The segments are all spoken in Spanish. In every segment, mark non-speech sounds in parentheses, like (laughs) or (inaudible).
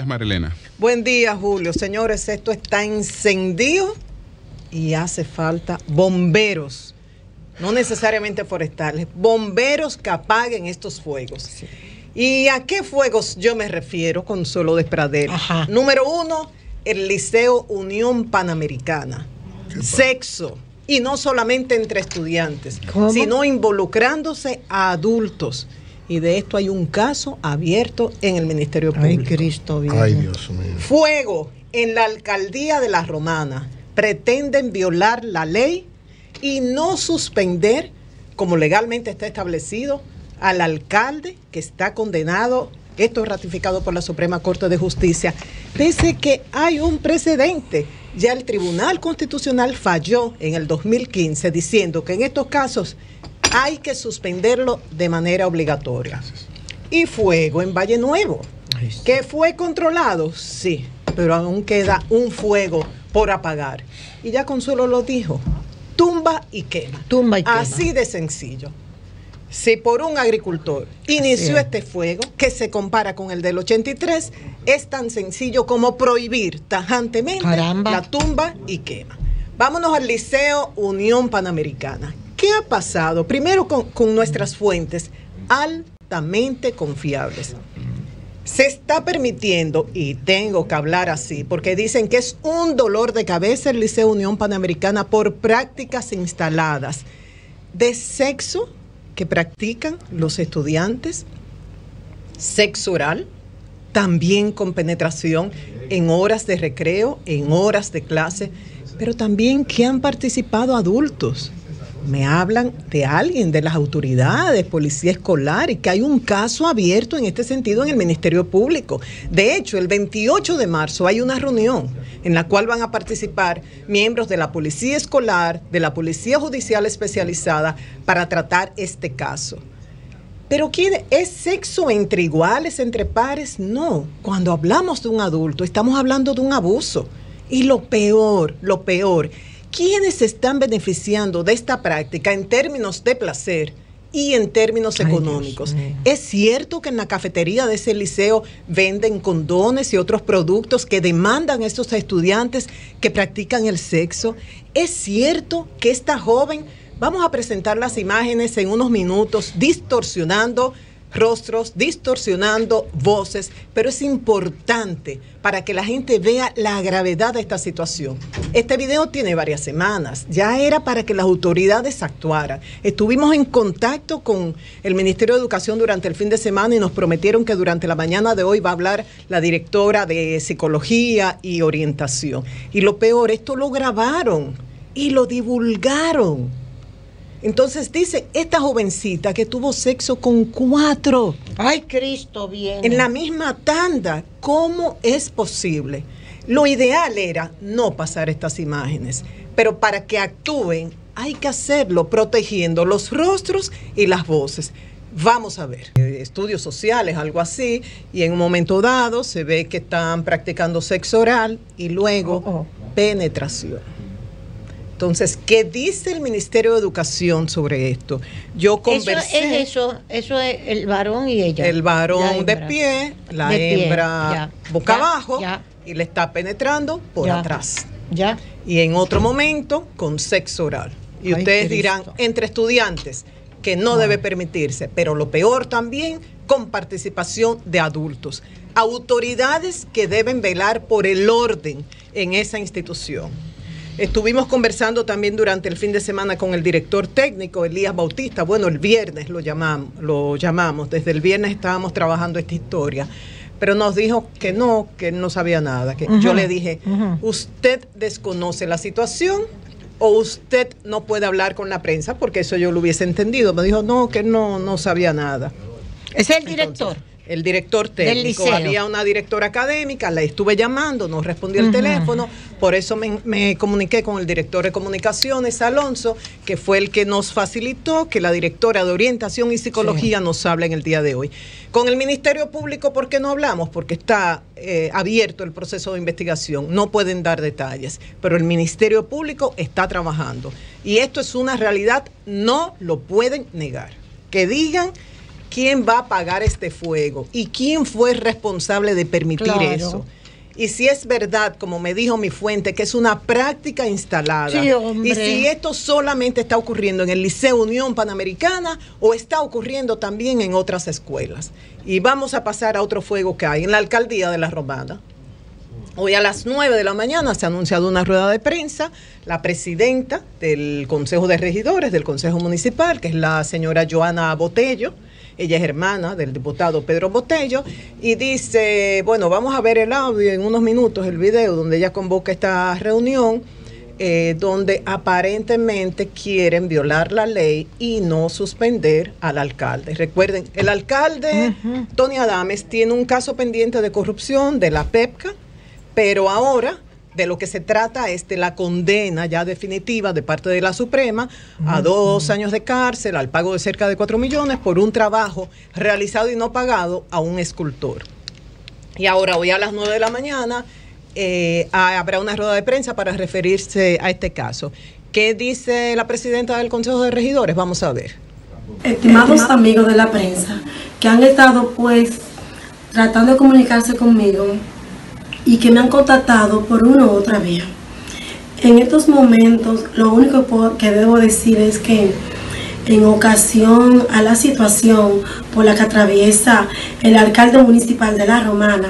días, Marilena. Buen día, Julio. Señores, esto está encendido y hace falta bomberos, no necesariamente forestales, bomberos que apaguen estos fuegos. ¿Y a qué fuegos yo me refiero con solo Despradel? Número uno, el Liceo Unión Panamericana. Sexo. Y no solamente entre estudiantes, sino involucrándose a adultos. Y de esto hay un caso abierto en el Ministerio Público. Ay, Cristo Ay, Dios mío. Fuego en la alcaldía de La Romana. Pretenden violar la ley y no suspender, como legalmente está establecido, al alcalde que está condenado, esto es ratificado por la Suprema Corte de Justicia, pese que hay un precedente. Ya el Tribunal Constitucional falló en el 2015 diciendo que en estos casos hay que suspenderlo de manera obligatoria. Y fuego en Valle Nuevo, que fue controlado, sí, pero aún queda un fuego por apagar. Y ya Consuelo lo dijo, tumba y quema. Tumba y quema. Así de sencillo. Si por un agricultor inició este fuego, que se compara con el del 83, es tan sencillo como prohibir tajantemente la tumba y quema. Vámonos al Liceo Unión Panamericana. ¿Qué ha pasado? Primero con, nuestras fuentes altamente confiables. Se está permitiendo, y tengo que hablar así, porque dicen que es un dolor de cabeza el Liceo Unión Panamericana por prácticas instaladas de sexo que practican los estudiantes, sexo oral, también con penetración en horas de recreo, en horas de clase, pero también que han participado adultos me hablan de alguien, de las autoridades, policía escolar, y que hay un caso abierto en este sentido en el Ministerio Público. De hecho, el 28 de marzo hay una reunión en la cual van a participar miembros de la Policía Escolar, de la Policía Judicial Especializada, para tratar este caso. Pero ¿quién es sexo entre iguales, entre pares? No. Cuando hablamos de un adulto, estamos hablando de un abuso. Y lo peor, lo peor ¿Quiénes se están beneficiando de esta práctica en términos de placer? y en términos económicos. es cierto que en la cafetería de ese liceo venden condones y otros productos que demandan a estos estudiantes que practican el sexo. Es cierto que esta joven, vamos a presentar las imágenes en unos minutos, distorsionando rostros, distorsionando voces, pero es importante para que la gente vea la gravedad de esta situación. Este video tiene varias semanas, ya era para que las autoridades actuaran. Estuvimos en contacto con el Ministerio de Educación durante el fin de semana y nos prometieron que durante la mañana de hoy va a hablar la directora de Psicología y Orientación. Y lo peor, esto lo grabaron y lo divulgaron. Entonces dice, esta jovencita que tuvo sexo con cuatro. Ay, Cristo, bien. En la misma tanda, ¿cómo es posible? Lo ideal era no pasar estas imágenes, pero para que actúen hay que hacerlo protegiendo los rostros y las voces. Vamos a ver, eh, estudios sociales, algo así, y en un momento dado se ve que están practicando sexo oral y luego oh, oh. penetración. Entonces, ¿qué dice el Ministerio de Educación sobre esto? Yo conversé. Eso es eso, es el varón y ella. El varón de pie, la hembra boca abajo y le está penetrando por atrás. Ya. Y en otro momento con sexo oral. Y ustedes dirán, entre estudiantes, que no debe permitirse, pero lo peor también con participación de adultos. Autoridades que deben velar por el orden en esa institución. Estuvimos conversando también durante el fin de semana con el director técnico, Elías Bautista. Bueno, el viernes lo llamamos, lo llamamos. Desde el viernes estábamos trabajando esta historia. Pero nos dijo que no, que no sabía nada. Que Yo le dije, usted desconoce la situación o usted no puede hablar con la prensa, porque eso yo lo hubiese entendido. Me dijo, no, que no, no sabía nada. Es el director el director técnico, había una directora académica, la estuve llamando, no respondió el teléfono, por eso me, comuniqué con el director de comunicaciones, Alonso, que fue el que nos facilitó que la directora de orientación y psicología nos hable en el día de hoy. Con el Ministerio Público, ¿por qué no hablamos? Porque está eh, abierto el proceso de investigación, no pueden dar detalles, pero el Ministerio Público está trabajando. Y esto es una realidad, no lo pueden negar. Que digan quién va a pagar este fuego y quién fue responsable de permitir eso. Y si es verdad, como me dijo mi fuente, que es una práctica instalada. y si esto solamente está ocurriendo en el Liceo Unión Panamericana o está ocurriendo también en otras escuelas. Y vamos a pasar a otro fuego que hay en la alcaldía de La Romana. Hoy a las 9 de la mañana se ha anunciado una rueda de prensa. La presidenta del Consejo de Regidores, del Consejo Municipal, que es la señora Joana Botello, ella es hermana del diputado Pedro Botello, y dice, bueno, vamos a ver el audio en unos minutos, el video donde ella convoca esta reunión. Eh, donde aparentemente quieren violar la ley y no suspender al alcalde. Recuerden, el alcalde Tony Adames tiene un caso pendiente de corrupción de la PEPCA, pero ahora de lo que se trata es de la condena ya definitiva de parte de la Suprema a dos años de cárcel, al pago de cerca de cuatro millones por un trabajo realizado y no pagado a un escultor. Y ahora, hoy a las nueve de la mañana, eh, habrá una rueda de prensa para referirse a este caso. ¿Qué dice la presidenta del Consejo de Regidores? Vamos a ver. Estimados amigos de la prensa, que han estado pues tratando de comunicarse conmigo y que me han contactado por una u otra vía. En estos momentos lo único que debo decir es que en ocasión a la situación por la que atraviesa el alcalde municipal de La Romana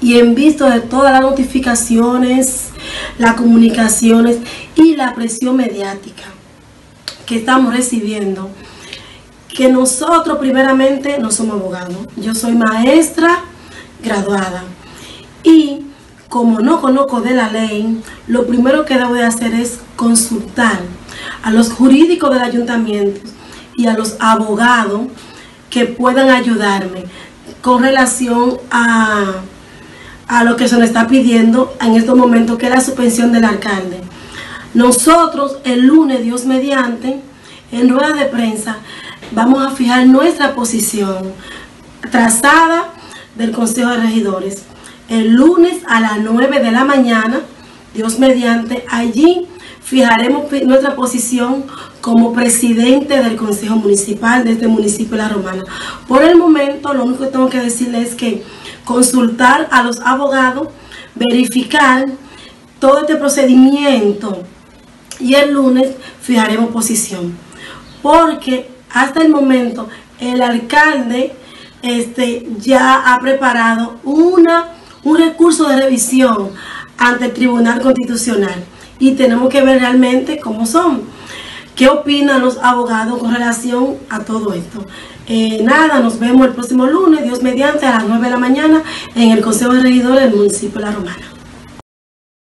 y en visto de todas las notificaciones, las comunicaciones y la presión mediática que estamos recibiendo, que nosotros primeramente no somos abogados. Yo soy maestra graduada y como no conozco de la ley, lo primero que debo de hacer es consultar a los jurídicos del ayuntamiento y a los abogados que puedan ayudarme con relación a, a lo que se nos está pidiendo en estos momentos, que es la suspensión del alcalde. Nosotros el lunes, Dios mediante, en rueda de prensa, vamos a fijar nuestra posición trazada del Consejo de Regidores el lunes a las 9 de la mañana, Dios mediante, allí fijaremos nuestra posición como presidente del Consejo Municipal de este municipio de La Romana. Por el momento, lo único que tengo que decirles es que consultar a los abogados, verificar todo este procedimiento y el lunes fijaremos posición. Porque hasta el momento el alcalde este, ya ha preparado una un recurso de revisión ante el Tribunal Constitucional y tenemos que ver realmente cómo son. ¿Qué opinan los abogados con relación a todo esto? Eh, nada, nos vemos el próximo lunes, Dios mediante, a las 9 de la mañana en el Consejo de Regidores del municipio de La Romana.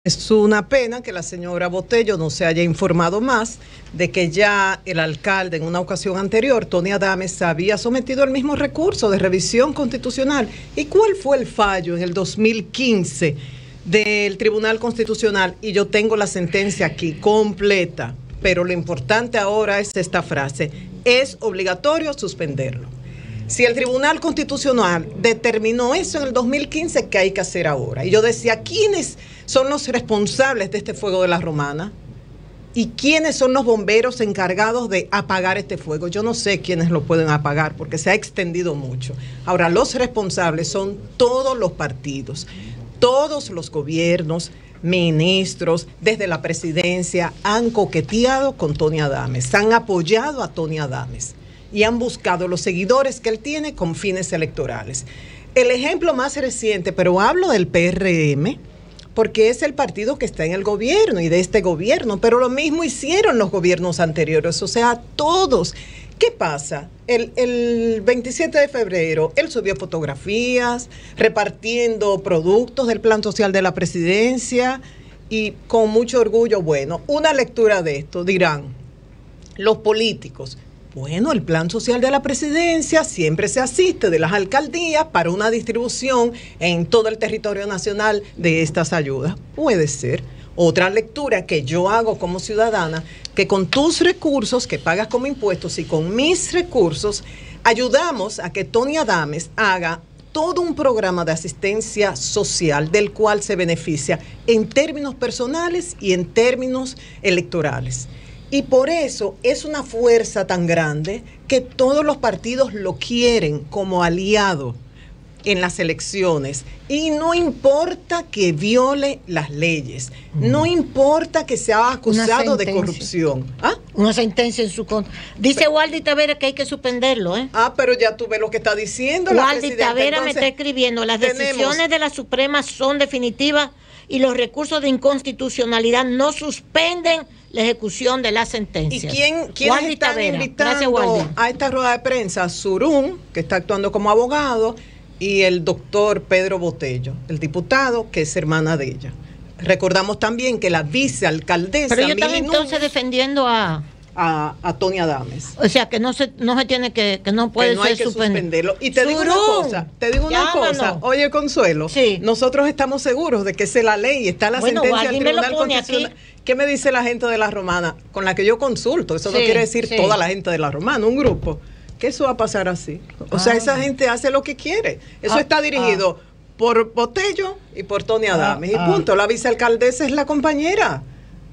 Es una pena que la señora Botello no se haya informado más de que ya el alcalde en una ocasión anterior, Tony Adames, había sometido el mismo recurso de revisión constitucional. ¿Y cuál fue el fallo en el 2015 del Tribunal Constitucional? Y yo tengo la sentencia aquí completa, pero lo importante ahora es esta frase, es obligatorio suspenderlo. Si el Tribunal Constitucional determinó eso en el 2015, ¿qué hay que hacer ahora? Y yo decía, ¿quiénes son los responsables de este fuego de la romana? ¿Y quiénes son los bomberos encargados de apagar este fuego? Yo no sé quiénes lo pueden apagar porque se ha extendido mucho. Ahora, los responsables son todos los partidos, todos los gobiernos, ministros, desde la presidencia, han coqueteado con Tony Adames, han apoyado a Tony Adames y han buscado los seguidores que él tiene con fines electorales. El ejemplo más reciente, pero hablo del PRM, porque es el partido que está en el gobierno y de este gobierno, pero lo mismo hicieron los gobiernos anteriores, o sea, todos. ¿Qué pasa? El, el, 27 de febrero él subió fotografías repartiendo productos del plan social de la presidencia y con mucho orgullo, bueno, una lectura de esto dirán los políticos, bueno, el plan social de la presidencia siempre se asiste de las alcaldías para una distribución en todo el territorio nacional de estas ayudas. Puede ser. Otra lectura que yo hago como ciudadana, que con tus recursos que pagas como impuestos y con mis recursos, ayudamos a que Tony Adames haga todo un programa de asistencia social del cual se beneficia en términos personales y en términos electorales. Y por eso es una fuerza tan grande que todos los partidos lo quieren como aliado en las elecciones. Y no importa que viole las leyes, no importa que sea acusado de corrupción. ¿Ah? Una sentencia en su contra. Dice Waldi Tavera que hay que suspenderlo. ¿eh? Ah, pero ya tú ves lo que está diciendo. Waldi Tavera me está escribiendo, las decisiones de la Suprema son definitivas y los recursos de inconstitucionalidad no suspenden la ejecución de la sentencia. ¿Y quién, quién está invitando a esta rueda de prensa? Surún, que está actuando como abogado, y el doctor Pedro Botello, el diputado, que es hermana de ella. Recordamos también que la vicealcaldesa. Pero ella está entonces defendiendo a. A, a, Tony Adames. O sea que no se no se tiene que que no puede que no hay que suspenderlo. Y te digo una cosa, te digo una cosa, oye Consuelo, sí. nosotros estamos seguros de que es la ley, está la sentencia del Tribunal Constitucional. ¿Qué me dice la gente de la Romana con la que yo consulto? Eso no quiere decir toda la gente de la Romana, un grupo que eso va a pasar así. O sea, esa ah. gente hace lo que quiere. Eso ah, está dirigido ah. por Botello y por Tony Adames. y punto. La vicealcaldesa es la compañera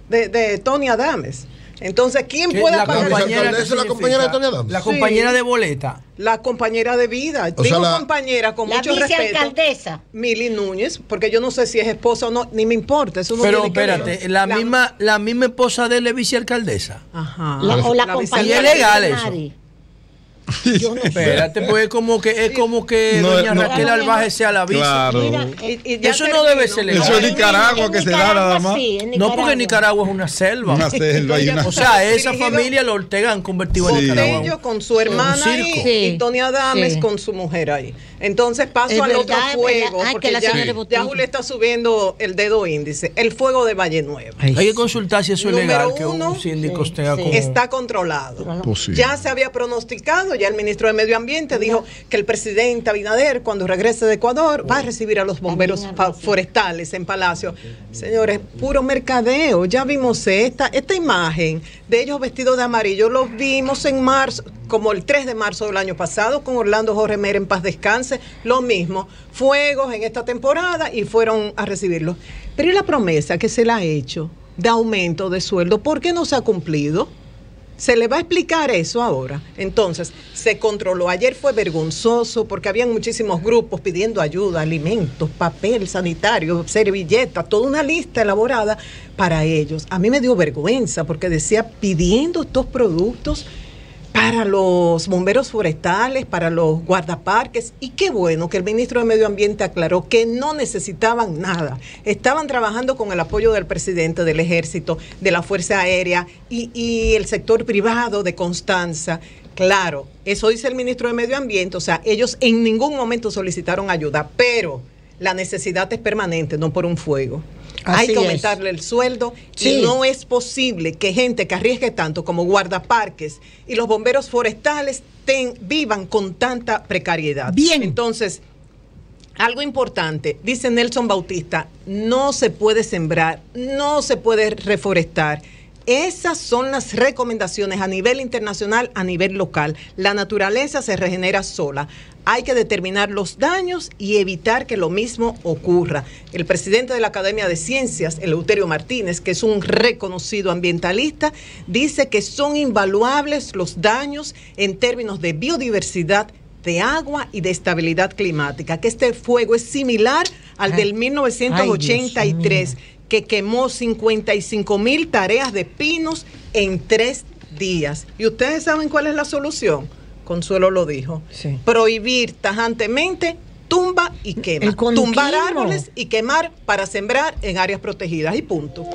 de, de Tony Adames. Entonces, ¿quién puede la compañera, es la compañera de Tony Adames? La compañera de boleta. La compañera de vida. Digo compañera con mucho respeto. La Mili Núñez, porque yo no sé si es esposa o no, ni me importa. Eso no Pero espérate, la, misma, la misma esposa de él es vicealcaldesa. Ajá. o la, compañera. Y es legal eso. Yo no Espérate, (laughs) pues es como que es como que doña Raquel Albaje sea la vice. Claro. eso no debe ser legal. Eso es Nicaragua que se da nada más. no, porque Nicaragua es una selva. Una selva O sea, (laughs) esa familia, los Ortega han convertido en Nicaragua. con su hermana y Tony Adames con su mujer ahí. Entonces paso al otro fuego, porque ya, ya Julio está subiendo el dedo índice. El fuego de Valle Nuevo. Hay que consultar si eso es legal, que un síndico esté Está controlado. Pues ya se había pronosticado, ya el ministro de Medio Ambiente dijo que el presidente Abinader, cuando regrese de Ecuador, va a recibir a los bomberos forestales en Palacio. Señores, puro mercadeo. Ya vimos esta, esta imagen de ellos vestidos de amarillo. Lo vimos en marzo, como el 3 de marzo del año pasado, con Orlando Jorge Mer en paz descanse. Lo mismo, fuegos en esta temporada y fueron a recibirlo. Pero ¿y la promesa que se le ha hecho de aumento de sueldo? ¿Por qué no se ha cumplido? Se le va a explicar eso ahora. Entonces, se controló. Ayer fue vergonzoso porque habían muchísimos grupos pidiendo ayuda, alimentos, papel sanitario, servilletas, toda una lista elaborada para ellos. A mí me dio vergüenza porque decía pidiendo estos productos para los bomberos forestales, para los guardaparques. Y qué bueno que el ministro de Medio Ambiente aclaró que no necesitaban nada. Estaban trabajando con el apoyo del presidente del ejército, de la Fuerza Aérea y, el sector privado de Constanza. Claro, eso dice el ministro de Medio Ambiente. O sea, ellos en ningún momento solicitaron ayuda, pero la necesidad es permanente, no por un fuego. Hay que aumentarle el sueldo y no es posible que gente que arriesgue tanto como guardaparques y los bomberos forestales vivan con tanta precariedad. Bien. Entonces, algo importante, dice Nelson Bautista, no se puede sembrar, no se puede reforestar. Esas son las recomendaciones a nivel internacional, a nivel local. La naturaleza se regenera sola hay que determinar los daños y evitar que lo mismo ocurra. El presidente de la Academia de Ciencias, Eleuterio Martínez, que es un reconocido ambientalista, dice que son invaluables los daños en términos de biodiversidad de agua y de estabilidad climática, que este fuego es similar al del 1983, que quemó 55 mil tareas de pinos en tres días. ¿Y ustedes saben cuál es la solución? Consuelo lo dijo, prohibir tajantemente tumba y quema. Tumbar árboles y quemar para sembrar en áreas protegidas y punto.